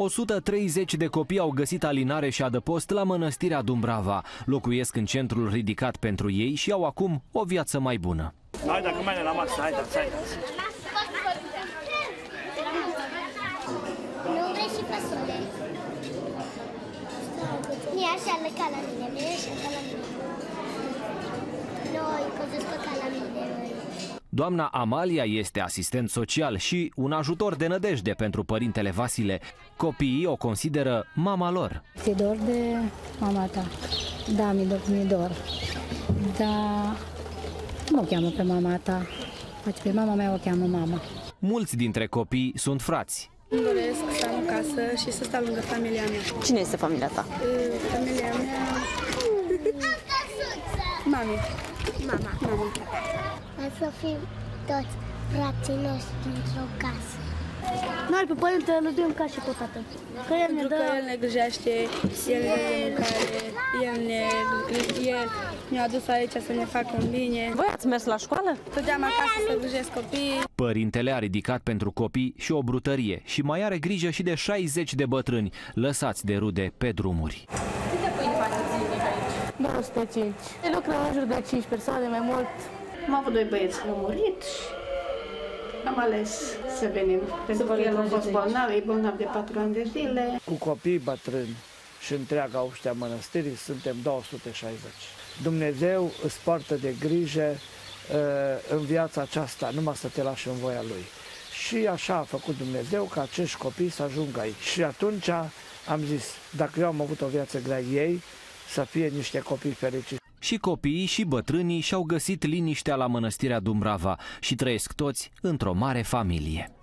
130 de copii au găsit alinare și adăpost la mănăstirea Dumbrava. Locuiesc în centrul ridicat pentru ei și au acum o viață mai bună. Hai, dacă mai la masă, hai, hai. Nu vrei și fasole? Nu e așa ca la mine, nu e așa ca la mine. Noi, căzut ca la mine. Doamna Amalia este asistent social și un ajutor de nădejde pentru părintele Vasile. Copiii o consideră mama lor. Ți dor de mama ta. Da, mi dor, mi dor. Dar nu o cheamă pe mama ta. Face pe mama mea o cheamă mama. Mulți dintre copii sunt frați. Îmi doresc să am o casă și să stau lângă familia mea. Cine este familia ta? Familia mea... Mami. Mama. Mama. Hai să fim toți frații noștri într-o casă. Noi pe părinte îl iubim ca și pe tată. Că el ne Pentru dă... că el ne grijește, el ne dă mâncare, el ne el ne-a adus aici să ne facă un bine. Voi ați mers la școală? Stăteam acasă să grijesc copiii. Părintele a ridicat pentru copii și o brutărie și mai are grijă și de 60 de bătrâni lăsați de rude pe drumuri. 205. Lucrăm în jur de 5 persoane, mai mult. Am avut doi băieți care au murit și am ales să venim. Pentru că el a fost bolnav, e bolnav de patru ani de zile. Cu copii bătrâni și întreaga uștea mănăstirii suntem 260. Dumnezeu îți poartă de grijă uh, în viața aceasta, numai să te lași în voia Lui. Și așa a făcut Dumnezeu ca acești copii să ajungă aici. Și atunci am zis, dacă eu am avut o viață grea ei, să fie niște copii fericiți. Și copiii și bătrânii și-au găsit liniștea la mănăstirea Dumbrava și trăiesc toți într-o mare familie.